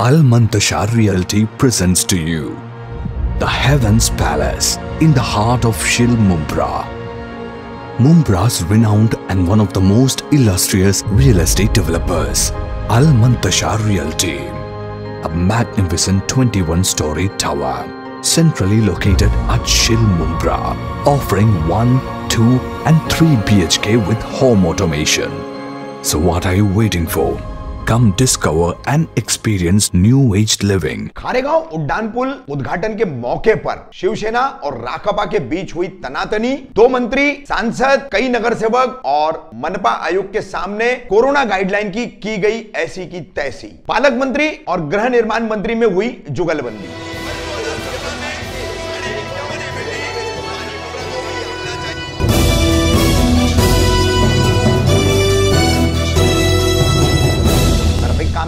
Al Mantashar Realty presents to you the Heavens Palace in the heart of Shil Mumbra. Mumbra's renowned and one of the most illustrious real estate developers, Al Mantashar Realty, a magnificent 21-story tower centrally located at Shil Mumbra, offering 1, 2 and 3 BHK with home automation. So what are you waiting for? Come discover and experience new age living. Kharegaon उड्डान पुल उद्घाटन के मौके पर शिवसेना और राकपा के beach हुई तनातनी। दो मंत्री, सांसद, कई नगर सेवक और मनपा आयुक्त के सामने कोरोना गाइडलाइन की की गई ऐसी की तैसी। पालक मंत्री और गृह निर्माण मंत्री में हुई जुगलबंदी।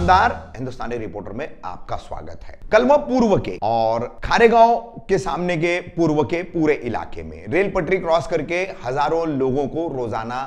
कामदार हिंदुस्तानी रिपोर्टर में आपका स्वागत है। कलवा पूर्व के और खारेगांव के सामने के पूर्व के पूरे इलाके में रेल पटरी क्रॉस करके हज़ारों लोगों को रोज़ाना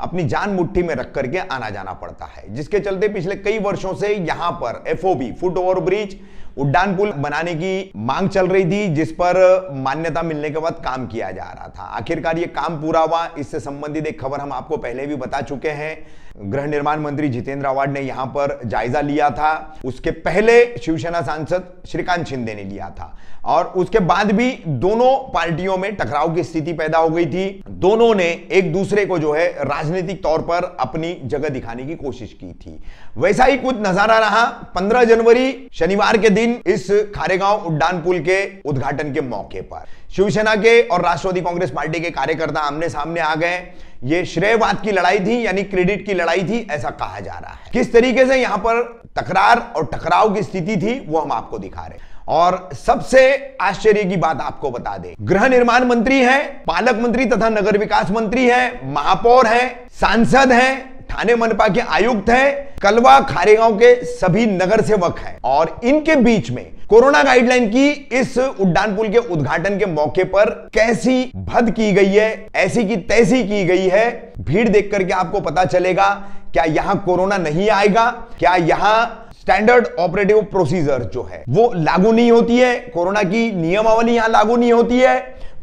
अपनी जान मुट्ठी में रख करके आना जाना पड़ता है। जिसके चलते पिछले कई वर्षों से यहाँ पर एफओबी, फुट ओवर ब्रिज, उड्डान पुल बनाने की मांग चल रही थी, जिस पर मान्यता मिलने के बाद काम किया जा रहा था। आखिरकार ये काम पूरा हुआ। इससे संबंधित एक खबर हम आपको पहले भी बता चुके हैं। गृह निर्माण मंत्री जितेंद्र आवाड ने यहाँ पर जायजा लिया था। उसके पहले शिवसेना सांसद श्रीकांत शिंदे ने लिया था। और उसके बाद भी दोनों पार्टियों में टकराव की स्थिति पैदा हो गई थी। दोनों ने एक दूसरे को जो है राजनीतिक तौर पर अपनी जगह दिखाने की कोशिश की थी। वैसा ही कुछ नज़ारा रहा 15 जनवरी शनिवार के दिन इस खारेगांव उड्डान पुल के उद्घाटन के मौके पर। शिवसेना के और राष्ट्रवादी कांग्रेस पार्टी के कार्यकर्ता आमने सामने आ गए। ये श्रेयवाद की लड़ाई थी, यानी क्रेडिट की लड़ाई थी, ऐसा कहा जा रहा है। किस तरीके से यहाँ पर तकरार और टकराव की स्थिति थी, वो हम आपको दिखा रहे हैं। और सबसे आश्चर्य की बात आपको बता दें, गृह निर्माण मंत्री हैं, पालक मंत्री तथा नगर विकास मंत्री हैं, महापौर हैं, सांसद हैं, थाने मनपा के आयुक्त है कलवा खारेगांव के सभी नगर सेवक हैं और इनके बीच में कोरोना गाइडलाइन की इस उड्डान पुल के उद्घाटन के मौके पर कैसी भद की गई है, ऐसी की तैसी की गई है, भीड़ देख करके आपको पता चलेगा, क्या यहाँ कोरोना नहीं आएगा, क्या यहाँ स्टैंडर्ड ऑपरेटिव प्रोसीजर जो है, वो लागू नहीं होती है, कोरोना की नियमावली यहाँ लागू नहीं होती है,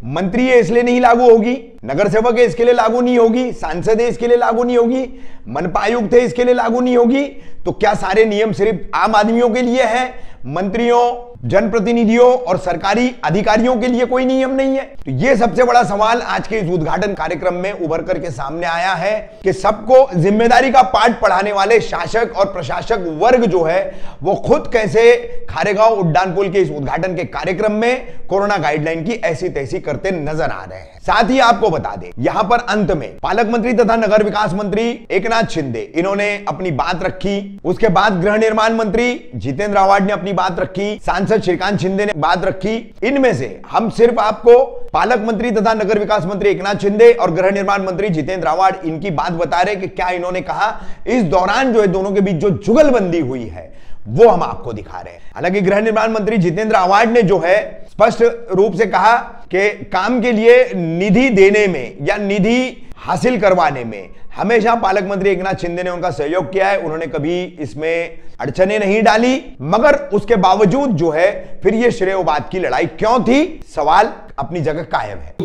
मंत्री इसलिए नहीं लागू होगी नगर सेवक है, इसके लिए लागू नहीं होगी, सांसद है, इसके लिए लागू नहीं होगी मनपा आयुक्त है, इसके लिए लागू नहीं होगी। तो क्या सारे नियम सिर्फ़ आम आदमियों के लिए है? मंत्रियों, जनप्रतिनिधियों और सरकारी अधिकारियों के लिए कोई नियम नहीं है। तो यह सबसे बड़ा सवाल आज के इस उद्घाटन कार्यक्रम में उभर करके सामने आया है कि सबको ज़िम्मेदारी का पाठ पढ़ाने वाले शासक और प्रशासक वर्ग जो है, वो खुद कैसे खारेगांव उड्डान पुल के इस उद्घाटन के कार्यक्रम में कोरोना गाइडलाइन की ऐसी तैसी करते नज़र आ रहे हैं। साथ ही आपको बता दें। यहाँ पर अंत में पालक मंत्री तथा नगर विकास मंत्री एकनाथ शिंदे, इन्होंने अपनी बात रखी। उसके बाद गृह निर्माण मंत्री जितेंद्र आवाड ने अपनी बात रखी। सांसद श्रीकांत शिंदे ने बात रखी। इनमें से हम सिर्फ़ आपको पालक मंत्री तथा नगर विकास मंत्री एकनाथ शिंदे और गृह निर्माण मंत्री जितेंद्र आवाड इनकी बात बता रहे कि क्या इन्होंने कहा। इस दौरान जो है दोनों के बीच जो जुगलबंदी हुई है, वो हम आपको दिखा रहे हैं। हालाँकि गृह निर्माण मंत्री जितेंद्र आवाड ने जो है स्पष्ट रूप से कहा कि काम के लिए निधि देने में या निधि हासिल करवाने में हमेशा पालक मंत्री एकनाथ शिंदे ने उनका सहयोग किया है। उन्होंने कभी इसमें अड़चने नहीं डाली। मगर उसके बावजूद जो है, फिर ये श्रेयोवाद की लड़ाई क्यों थी? सवाल अपनी जगह कायम है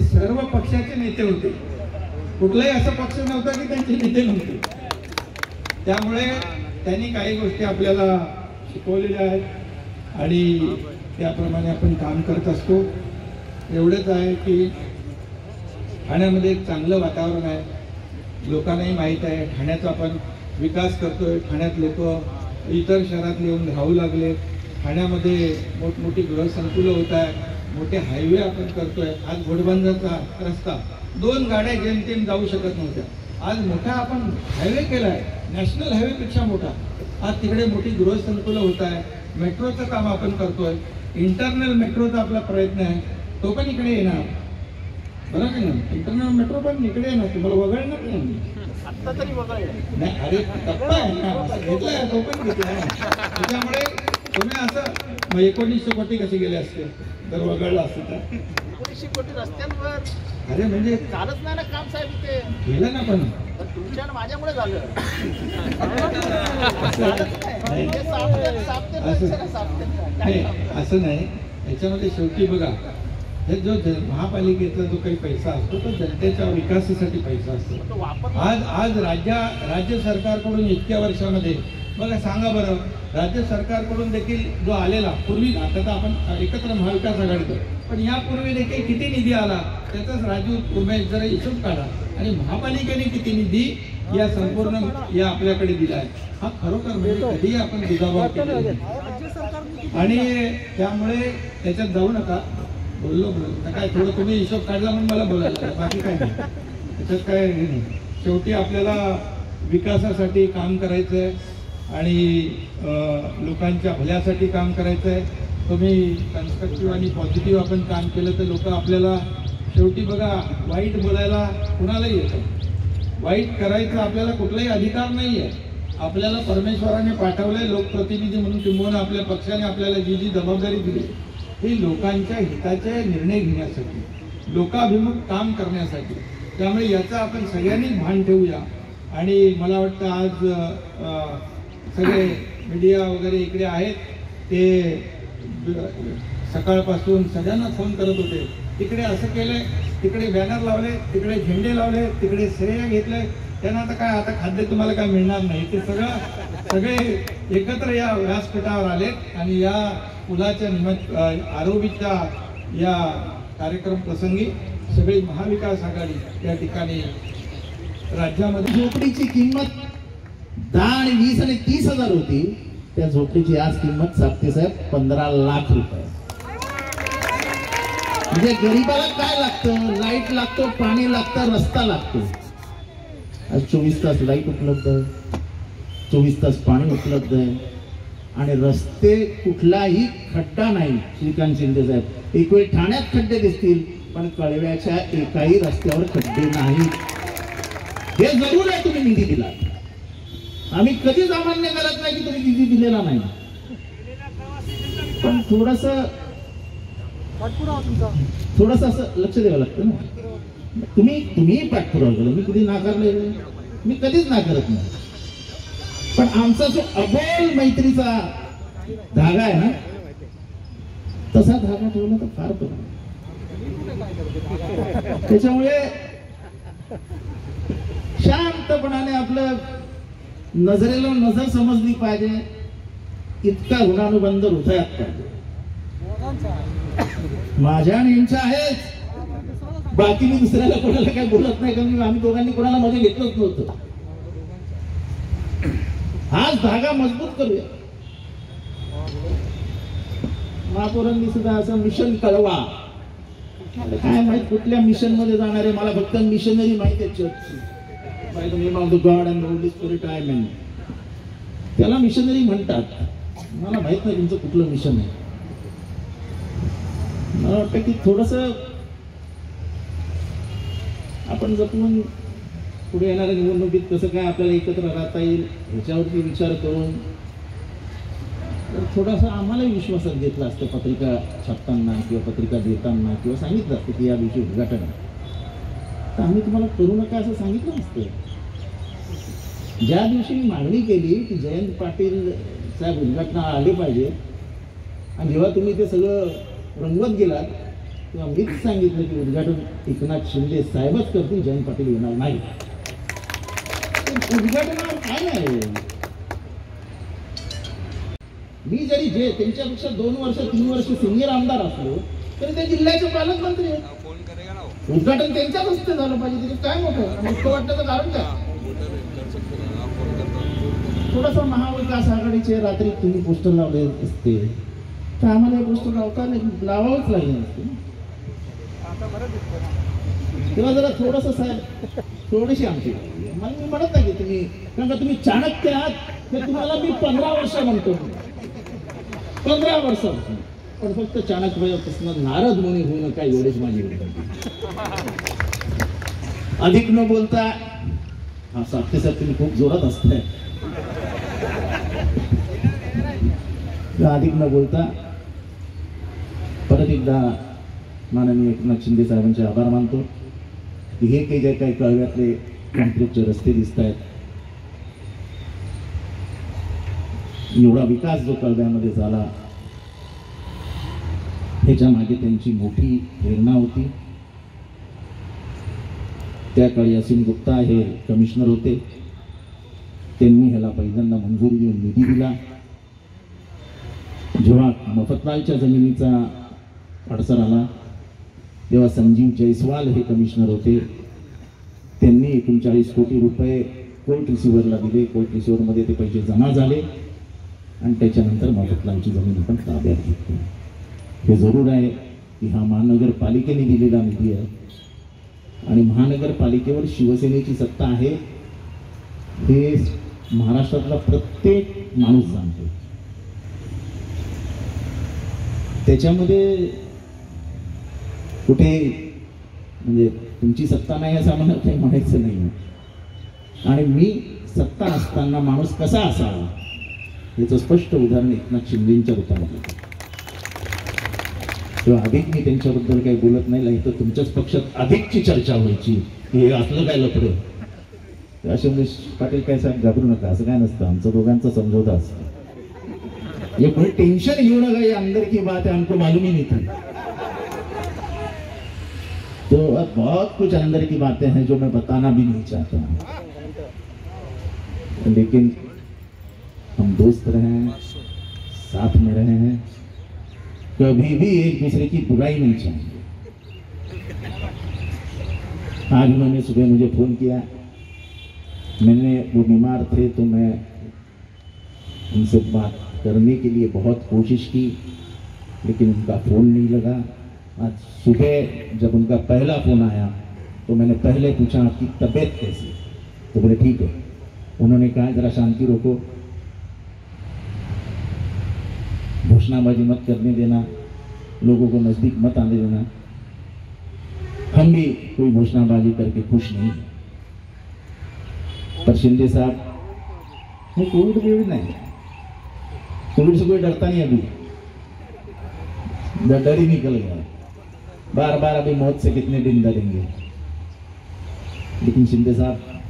सर्व पक्षाचे नेते होते. कुठलाही असा पक्ष नव्हता की त्यांचे नेते नव्हते. त्यामुळे त्यांनी काही गोष्टी आपल्याला शिकवलेल्या आहेत. आणि त्याप्रमाणे आपण काम करत असतो. एवढंच आहे की ठाण्यामध्ये एक चांगलं वातावरण आहे. लोकांनाही माहीत आहे ठाण्याचा आपण विकास करतोय. ठाण्यात लोक इतर शहरात येऊन राहू लागले. ठाण्यामध्ये मोठमोठी गृहसंकुलं होत आहे मोठे हायवे आपण करतोय. आज घोडबंदरचा रस्ता. दोन गाड्या जेमतेम जाऊ शकत नव्हत्या. आज मोठा आपण हायवे केला आहे नॅशनल हायवेपेक्षा मोठा. आज तिकडे मोठी गृहसंकुलं होत आहे मेट्रोचं काम आपण करतोय. इंटरनल मेट्रोचा आपला प्रयत्न आहे. तो पण इकडे येणार. बरं का ना इंटरनल मेट्रो पण इकडे येणार. तुम्हाला वगळणार नाही अरे टप्पा आहे ना. घेतलाय तो पण घेतलाय. त्याच्यामुळे तुम्ही असं मग एकोणीसशे कोटी कसे गेले असते? जर वगळलं असतं तर. एकोणीसशे कोटी रस्त्यांवर अरे म्हणजे झालंच नाही ना काम साहेब इथे. केलं ना पण. पण तुमच्या आणि माझ्यामुळे झालं. असं हे नाही असं नाही. याच्यामध्ये शेवटी बघा हे जो महापालिकेचा जो काही पैसा असतो तो जनतेच्या विकासासाठी पैसा असतो. आज आज राज्या राज्य सरकारकडून इतक्या वर्षामध्ये बघा सांगा बरं राज्य सरकारकडून देखील जो आलेला पूर्वी आता तर आपण एकत्र महाविकास आघाडीतो पण यापूर्वी देखील किती निधी आला त्याचाच राजू उमेश जरा हिशोब काढा. आणि महापालिकेने किती निधी या संपूर्ण या आपल्याकडे दिला आहे. हा खरोखर म्हणजे कधीही आपण दुजाभाव केला आणि त्यामुळे त्याच्यात जाऊ नका. बोललो बोललो काय थोडं तुम्ही हिशोब काढला म्हणून मला बोलायला बाकी काय नाही त्याच्यात काय हे नाही शेवटी आपल्याला विकासासाठी काम करायचं आहे. आणि लोकांच्या भल्यासाठी काम करायचं आहे तुम्ही कन्स्ट्रक्टिव्ह आणि पॉझिटिव्ह आपण काम केलं तर लोक आपल्याला शेवटी बघा वाईट बोलायला कुणालाही येतं. वाईट करायचा आपल्याला कुठलाही अधिकार नाही आहे आपल्याला परमेश्वराने पाठवलंय लोकप्रतिनिधी म्हणून किंबहुना आपल्या पक्षाने आपल्याला जी जी जबाबदारी दिली. ही लोकांच्या हिताचे निर्णय घेण्यासाठी लोकाभिमुख काम करण्यासाठी. त्यामुळे याचा आपण सगळ्यांनी भान ठेवूया. आणि मला वाटतं आज सगळे मीडिया वगैरे इकडे आहेत. ते सकाळपासून सगळ्यांना फोन करत होते. तिकडे असं केलं तिकडे बॅनर लावले तिकडे झेंडे लावले तिकडे श्रेय घेतले त्यांना आता काय आता खाद्य तुम्हाला काय मिळणार नाही. ते सगळं सगळे एकत्र या व्यासपीठावर आले आणि या पुलाच्या निमित्त अं, आरोपीच्या या कार्यक्रम प्रसंगी सगळी महाविकास आघाडी या ठिकाणी राज्यामध्ये झोपडीची किंमत दहा आणि वीस आणि तीस हजार होती. त्या झोपडीची आज किंमत सातशे साहेब पंधरा लाख रुपये. म्हणजे गरीबाला काय लागतं? लाइट लागतो पाणी लागतं रस्ता लागतो. आज चोवीस तास लाइट उपलब्ध आहे. चोवीस तास पाणी उपलब्ध आहे. आणि रस्ते कुठलाही खड्डा नाही श्रीकांत शिंदे साहेब. एक वेळ ठाण्यात खड्डे दिसतील पण कळव्याच्या एकाही रस्त्यावर खड्डे नाहीत हे जरूर आहे तुम्ही निधी दिला. आम्ही कधीच अमान्य करत नाही की तुम्ही निधी दिलेला नाही. पण थोडस थोडस असं लक्ष द्यावं लागतं ना. तुम्ही तुम्ही पाठपुरावा केला मी कधी नाकारले मी कधीच नाकारत नाही. पण आमचा जो अबोल मैत्रीचा धागा आहे ना तसा धागा ठेवला तर फार बरं त्याच्यामुळे शांतपणाने आपलं नजरेला नजर समजली पाहिजे. इतका गुणानुबंध हृदयात पाहिजे. माझ्या आणि यांच्या आहेच बाकी मी दुसऱ्याला कोणाला काही बोलत नाही कारण आम्ही दोघांनी कोणाला मध्ये घेतलंच नव्हतं. हाच धागा मजबूत करूया. महापौरांनी सुद्धा असं मिशन कळवा. काय माहीत कुठल्या मिशनमध्ये जाणार आहे मला फक्त मिशनरी माहिती आहे चर्चची God and holy spirit I man त्याला मिशनरी म्हणतात. मला माहीत नाही तुमचं कुठलं मिशन आहे. मला वाटतं की थोडस आपण जपून पुढे येणाऱ्या निवडणुकीत कसं काय आपल्याला एकत्र राहता येईल ह्याच्यावरती विचार करून तर थोडासा आम्हालाही विश्वासात घेतला असतं पत्रिका छापताना किंवा पत्रिका देताना किंवा सांगितलं असतं की या दिवशी उद्घाटन तर आम्ही तुम्हाला करू नका असं सांगितलं असतं? ज्या दिवशी मी मागणी केली की जयंत पाटील साहेब उद्घाटनाला आले पाहिजे आणि जेव्हा तुम्ही ते सगळं रंगवत गेलात किंवा मीच सांगितलं की उद्घाटन एकनाथ शिंदे साहेबच करतील जयंत पाटील येणार नाही उद्घाटनावर काय नाही मी जरी जे त्यांच्यापेक्षा दोन वर्ष तीन वर्ष सिनियर आमदार असलो तरी ते जिल्ह्याचे पालकमंत्री आहेत. उद्घाटन त्यांच्याच हस्ते झालं पाहिजे तरी काय मोठं? मोठं वाटतं कारण काय? थोडस महाविकास आघाडीचे रात्री तुम्ही पोस्टर लावले असते. तर आम्हाला हे पोस्टर लावता लावावंच लागेल असते. तेव्हा जरा थोडस साहेब थोडीशी आमची. मला मी म्हणत नाही की तुम्ही कारण का तुम्ही चाणक्य आहात तर तुम्हाला मी पंधरा वर्ष म्हणतो. पंधरा वर्ष पण फक्त चाणक्यपासून नारद मुनी होऊ नका एवढेच माझी विनंती. अधिक न बोलता हा सारखे साहेब तुम्ही खूप जोरात असताय अधिक न बोलता परत एकदा माननीय एकनाथ शिंदे साहेबांचे आभार मानतो. की हे काही जे काही कळव्यातले कॉन्क्रीटचे रस्ते दिसत आहेत एवढा विकास जो कळव्यामध्ये झाला ह्याच्या मागे त्यांची मोठी प्रेरणा होती. त्या काळी असीम गुप्ता हे कमिशनर होते. त्यांनी ह्याला पहिल्यांदा मंजुरी देऊन निधी दिला. जेव्हा मफतलालच्या जमिनीचा अडसर आला तेव्हा संजीव जयस्वाल हे कमिशनर होते. त्यांनी एकोणचाळीस कोटी रुपये कोर्ट रिसिव्हरला दिले. कोर्ट रिसिव्हरमध्ये ते पैसे जमा झाले. आणि त्याच्यानंतर मफतलालची जमीन आपण ताब्यात घेतली. हे जरूर आहे की हा महानगरपालिकेने दिलेला निधी आहे. आणि महानगरपालिकेवर शिवसेनेची सत्ता आहे. हे महाराष्ट्रातला प्रत्येक माणूस जाणतो. त्याच्यामध्ये कुठे? म्हणजे तुमची सत्ता नाही असं आम्हाला काही म्हणायचं नाही. आणि मी सत्ता असताना माणूस कसा असावा? याचं स्पष्ट उदाहरण एकनाथ शिंदेच्या रूपामध्ये. तेव्हा अधिक मी त्यांच्याबद्दल काही बोलत नाही नाही तर तुमच्याच पक्षात अधिकची चर्चा व्हायची. हे असलं काय लपडं तर असे म्हणजे पाटील काय साहेब घाबरू नका असं काय नसतं. आमचं दोघांचा समझोता असतं. ये कोई टेंशन ही नका ये अंदर की बात है हमको मालूम ही नहीं. तो अब बहुत कुछ अंदर की बातें हैं जो मैं बताना भी नहीं चाहता लेकिन हम दोस्त रहे हैं, साथ में रहे हैं कभी भी एक दूसरे की बुराई नहीं चाहेंगे। आज उन्होंने सुबह मुझे फ़ोन किया। मैंने, वो बीमार थे तो मैं उनसे बात करने के लिए बहुत कोशिश की, लेकिन उनका फ़ोन नहीं लगा। आज सुबह जब उनका पहला फ़ोन आया तो मैंने पहले पूछा, आपकी तबीयत कैसी? तो बोले, ठीक है। उन्होंने कहा, ज़रा शांति रोको। घोषणाबाजी मत करने देना। लोगों को नज़दीक मत आने देना। हम भी कोई घोषणाबाजी करके खुश नहीं पर शिंदे साहब ये कोविड कोविड नहीं। कोविड से कोई डरता नहीं अभी। डर ही निकल गया बार बार अभी मौत से कितने दिन डरेंगे? लेकिन शिंदे साहब,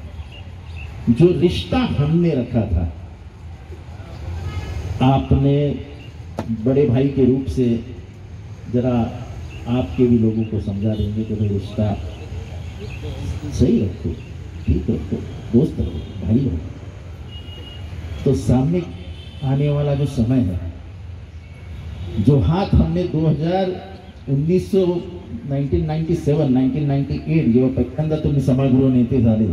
जो रिश्ता हमने रखा था, आपने बड़े भाई के रूप से जरा आपके भी लोगों को समझा देंगे कि भाई रिश्ता सही रखो, ठीक रखो, दोस्त रहो, भाई रहो। तो सामने आने वाला जो समय है, जो हाथ हमने 2000 1900 1997 1998 जेव्हा पहिल्यांदा तुम्ही सभागृह नेते झाले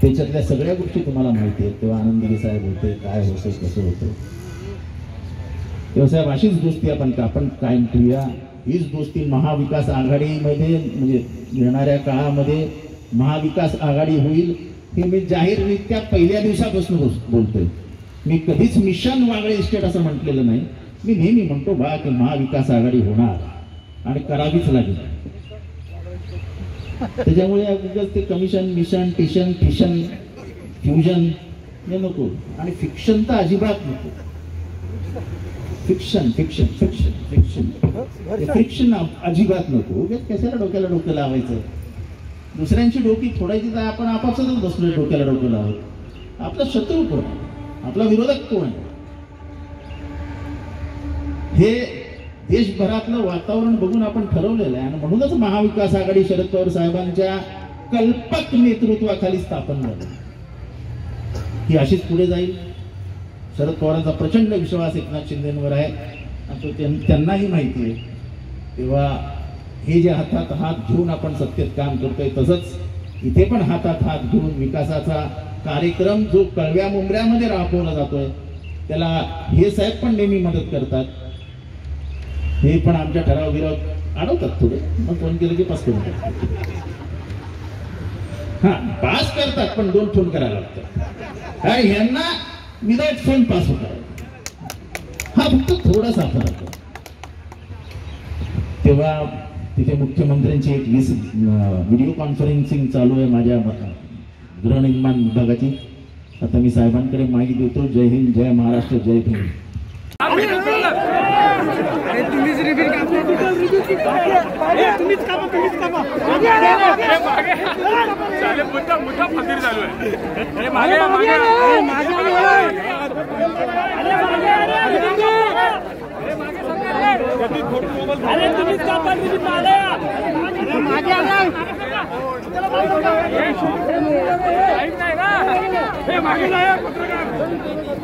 त्याच्यातल्या सगळ्या गोष्टी तुम्हाला माहिती आहेत. तेव्हा आनंदगिरी साहेब होते काय होते कसं होतं. तेव्हा साहेब अशीच दोस्ती आपण आपण कायम ठेवूया. हीच दोस्ती महाविकास आघाडीमध्ये म्हणजे येणाऱ्या काळामध्ये महाविकास आघाडी होईल हे मी जाहीररित्या पहिल्या दिवसापासून बोलतोय. मी कधीच मिशन वागळे इस्टेट असं म्हटलेलं नाही. मी नेहमी म्हणतो बा की महाविकास आघाडी होणार आणि करावीच लागेल. त्याच्यामुळे अगोदर ते commission mission tuition tuition fusion हे नको. आणि फिक्शन तर अजिबात नको. Fiction fiction fiction fiction fiction अजिबात नको. कशाला डोक्याला डोकं लावायचं? दुसऱ्यांची डोकी फोडायची तर आपण आपापसातच बसलो डोक्याला डोकं लावत. आपला शत्रू कोण? आपला विरोधक कोण? आहे हे देशभरातलं वातावरण बघून आपण ठरवलेलं आहे. आणि म्हणूनच महाविकास आघाडी शरद पवार साहेबांच्या कल्पक नेतृत्वाखाली स्थापन झाली. ही अशीच पुढे जाईल. शरद पवारांचा प्रचंड विश्वास एकनाथ शिंदेवर आहे. आणि तो त्यां- त्यांनाही माहिती आहे. तेव्हा हे जे हातात हात घेऊन आपण सत्तेत काम करतोय तसंच इथे पण हातात हात घेऊन विकासाचा कार्यक्रम जो कळव्या मुंबऱ्यामध्ये राबवला जातोय त्याला हे साहेब पण नेहमी मदत करतात. हे पण आमच्या ठराव विरोध आणवतात थोडे मग फोन केलं की पास करून हा पास करतात पण दोन फोन करायला लागतात. आणि ह्यांना विदाउट फोन पास होतात हा फक्त थोडासा फरक तेव्हा तिथे मुख्यमंत्र्यांची एक वीस व्हिडिओ कॉन्फरन्सिंग चालू आहे माझ्या गृहनिर्माण विभागाची. आता मी साहेबांकडे माहिती देतो. जय हिंद जय महाराष्ट्र जय भीम. तुम्हीच रिव्हील तुम्हीच कामा तुम्हीच कामा मोठा मोठा फकीर चालू आहे. मागे मागे अरे तुम्हीच कापा तुम्ही मागे. मागे नाही ना हे मागे. नाही पत्रकार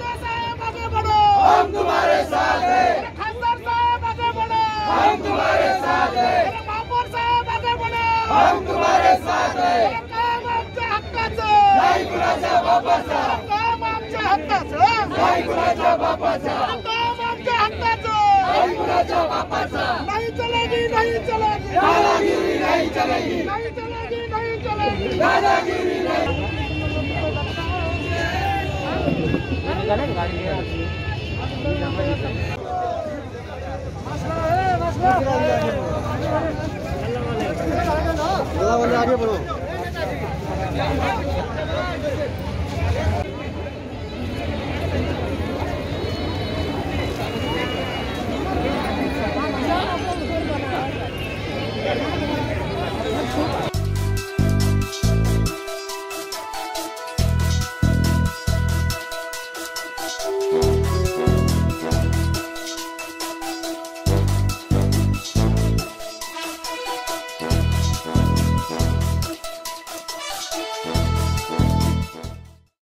हम तुम्हारे साथ हैं। खासदार साहब आगे बढ़ो। हम तुम्हारे साथ हैं। महापौर साहब आगे बढ़ो। हम तुम्हारे साथ हैं। काम आमच्या हक्काचं नाही कुणाच्या बापाचा काम आमच्या हक्काचं नाही कुणाच्या बापाचा काम आमच्या हक्काचं नाही कुणाच्या बापाचा नाही चलेगी नाही चलेगी। दादागिरी नाही चलेगी। नाही चलेगी नाही चलेगी। दादागिरी नाही। आगे बढ़ो